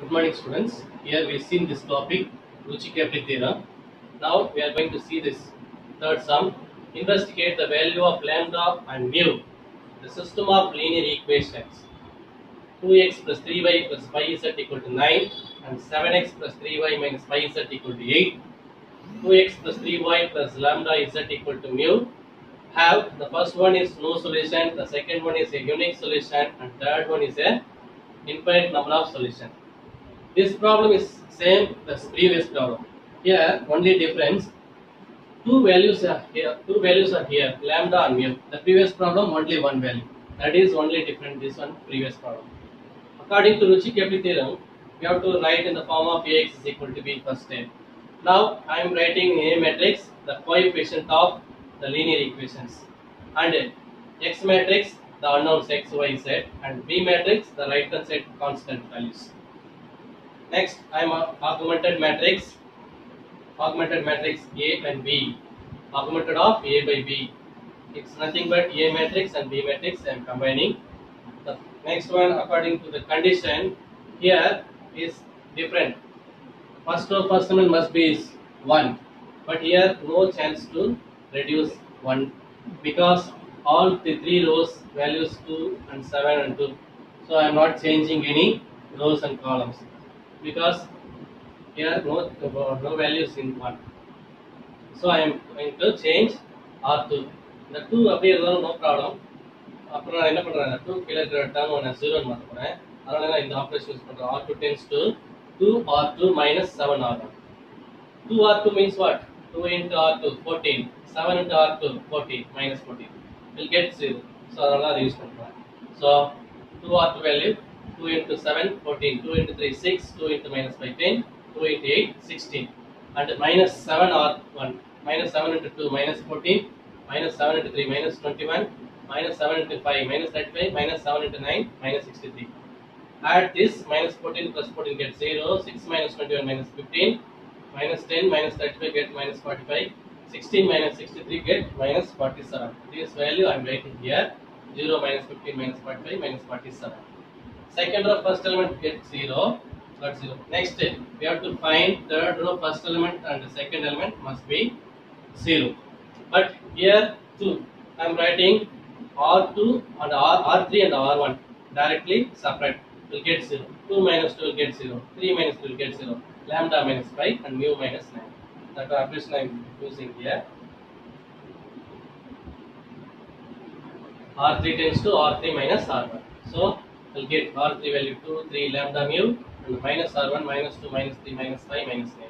Good morning students. Here we have seen this topic Rouche-Capelli theorem. Now we are going to see this third sum. Investigate the value of lambda and mu. The system of linear equations. 2x plus 3y plus 5z equal to 9 and 7x plus 3y minus 5z equal to 8. 2x plus 3y plus lambda z equal to mu have the first one is no solution, the second one is a unique solution and third one is a infinite number of solution. This problem is same as previous problem. Here only difference two values are here. Two values are here, lambda and mu. The previous problem only one value. That is only different. This one previous problem. According to Rouche-Capelli theorem, we have to write in the form of Ax is equal to b first step. Now I am writing A matrix, the coefficient of the linear equations, and X matrix, the unknowns x, y, z, and B matrix, the right hand side constant values. Next, I am augmented matrix, augmented matrix A and B, augmented of A by B. It's nothing but A matrix and B matrix. I am combining. The next one, according to the condition, here is different. First row first element must be is one, but here no chance to reduce one because all the three rows values two and seven and two. So I am not changing any rows and columns because here no no values in one. So I am going to change R2. இந்த two அப்படியே இருந்தாலும் no problem அப்புறம் நான் என்ன பண்ணுறேன் two கீழே இருக்கிற term நான் ஜீரோ மாற்ற போகிறேன் அதனால நான் இந்த ஆப்ரேஷன் யூஸ் பண்ணுறேன் R two tends to two R two minus seven R two R two means what two into R two fourteen seven into R two fourteen minus fourteen will get zero so அதனால அதை use பண்ணுறேன் so two R two value 2 into 7, 14, 2 into 3, 6, 2 into minus 5, 10, 2 into 8, 16. And minus 7 or 1, minus 7 into 2, minus 14, minus 7 into 3, minus 21, minus 7 into 5, minus 35, minus 7 into 9, minus 63. Add this, minus 14 plus 14 get 0, 6 minus 21 minus 15, minus 10 minus 35 get minus 45, 16 minus 63 get minus 47. This value I am writing here, 0 minus 15 minus 45 minus 47 second row first element get 0 got 0 next we have to find third row first element and the second element must be 0 but here too I am writing R2 and R, R3 and R1 directly separate. Will get 0 2 minus 2 will get 0 3 minus 2 will get 0 lambda minus 5 and mu minus 9 that operation I am using here. R3 tends to R3 minus R1 so we'll get R3 value 2 3 lambda mu and minus R1 minus 2 minus 3 minus 5 minus 9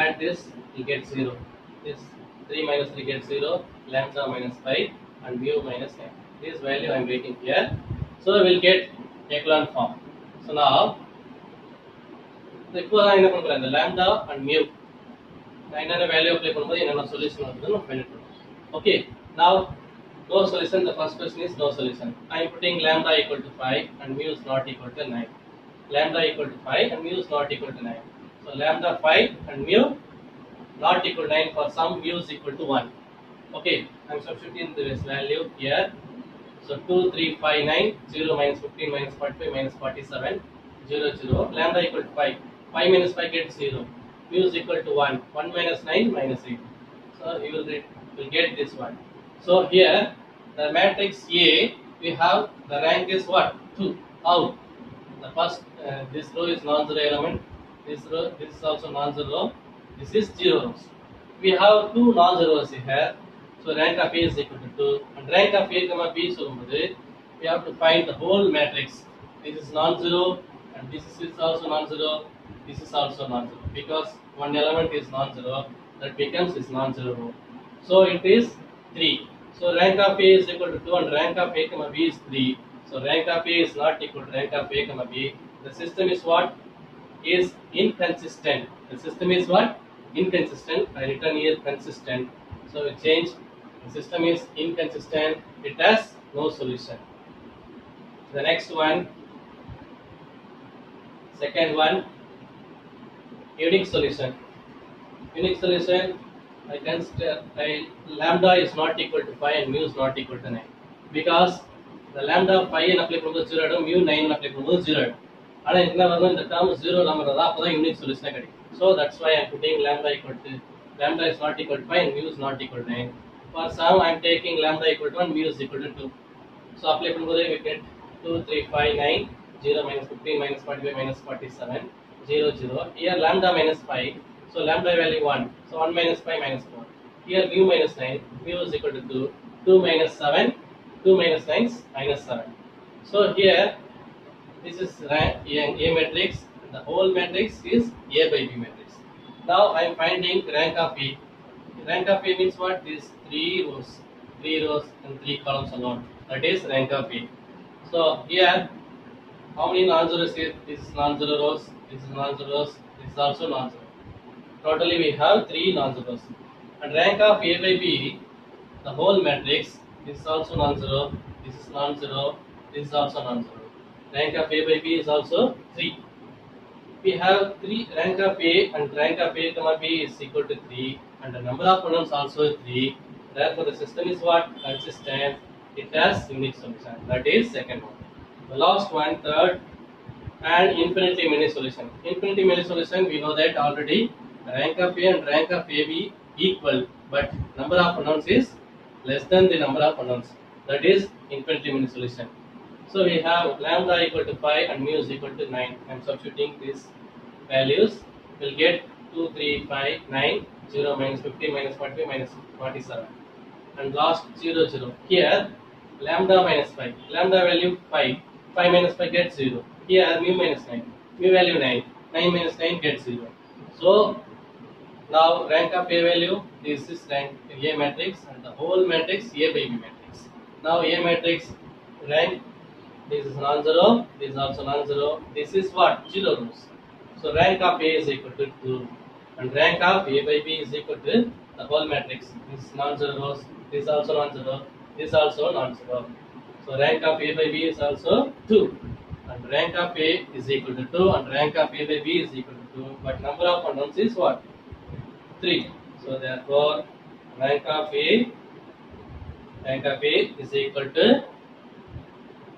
add this you get 0 this 3 minus 3 gets 0 lambda minus 5 and mu minus 9 this value I am writing here so we will get echelon form so now இப்போ தான் என்ன பண்ணுறேன் இந்த lambda and mu நான் என்னென்ன value apply பண்ணும்போது என்னென்ன solution வருது நம்ம ஃபைண்ட் பண்ணுவோம் okay now no solution the first question is no solution. I am putting lambda equal to 5 and mu is not equal to 9 lambda equal to 5 and mu is not equal to 9 so lambda 5 and mu not equal to 9 for some mu is equal to 1 okay I am substituting this value here. So 2 3 5 9 0 minus 15 minus 45 minus 47 0 0 lambda equal to 5 5 minus 5 gets 0 mu is equal to 1 1 minus 9 minus 8 so you will, will get this one so here the matrix A we have the rank is what 2. How? The first uh, this row is non-zero element. This row this is also non-zero. This is zero rows. We have two non-zeros here. So rank of A is equal to 2. And rank of A comma B so we have to find the whole matrix. This is non-zero and this is also non-zero. This is also non-zero because one element is non-zero that becomes is non-zero row. So it is 3 so rank of A is equal to 2 and rank of A comma B is 3 so rank of A is not equal to rank of A comma B. The system is what? Is inconsistent. The system is what? Inconsistent. I written here consistent. So we change the system is inconsistent. It has no solution. The next one. Second one. Unique solution. Unique solution I consider I, lambda is not equal to 5 and mu is not equal to 9 because the lambda 5 ನ apply பண்ணும்போது 0 ஆயிடும் mu 9 ನ apply பண்ணும்போது 0 ஆயிடும் ஆனா என்ன வரணும் இந்த டேர்ம் ஜீரோ நம்பர் தான் அப்பதான் யூனிக் சொல்யூஷனே கிடைக்கும் so that's why I'm putting lambda equal to lambda is not equal to 5 and mu is not equal to 9 for some i'm taking lambda equal to 1 mu is equal to 2 so apply பண்ணும்போது we get 2 3 5 9 0 minus 15 minus 45 minus 47 0 0 here lambda minus 5 so lambda value 1 so 1 minus 5 minus 4 here mu minus 9 mu is equal to 2 2 minus 7 2 minus 9 is minus 7 so here this is rank A, matrix. The whole matrix is A by B matrix. Now I am finding rank of A. Rank of A means what? These three rows, three rows and three columns alone. That is rank of A. So here, how many non-zeros here? This is non-zero rows. This is non-zero rows. This is also non-zero. Totally we have three non-zeros. And rank of A by B, the whole matrix. This is also non-zero. This is non-zero. This is also non-zero rank of A by B is also 3. We have 3 rank of A and rank of A comma B is equal to 3 and the number of columns also 3. Therefore the system is what? Consistent. It has unique solution. That is second one. The last one, third and infinitely many solution. Infinitely many solution we know that already rank of A and rank of AB equal but number of unknowns is less than the number of unknowns. That is infinitely many solution. So we have lambda equal to 5 and mu is equal to 9. I am substituting these values. We'll get 2, 3, 5, 9, 0 minus 50 minus 40 minus 47. And last 0, 0. Here lambda minus 5. Lambda value 5. 5 minus 5 gets 0. Here mu minus 9. Mu value 9. 9 minus 9 gets 0. So now rank of A value, this is rank A matrix and the whole matrix A by B matrix. Now A matrix rank this is non-zero, this is also non-zero. This is what? Zero rows. So rank of A is equal to 2 and rank of A by B is equal to the whole matrix. This is non-zero rows, this is also non-zero, this is also non-zero. So rank of A by B is also 2 and rank of A is equal to 2 and rank of A by B is equal to 2 but number of unknowns is what? 3. So therefore rank of A rank of A is equal to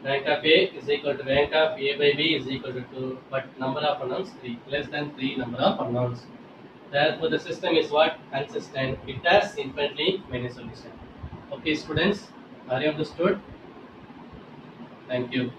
rank of A is equal to rank of A by B is equal to 2 but number of unknowns 3 less than 3 number of unknowns therefore the system is what? Consistent. It has infinitely many solutions. Okay students are you understood? Thank you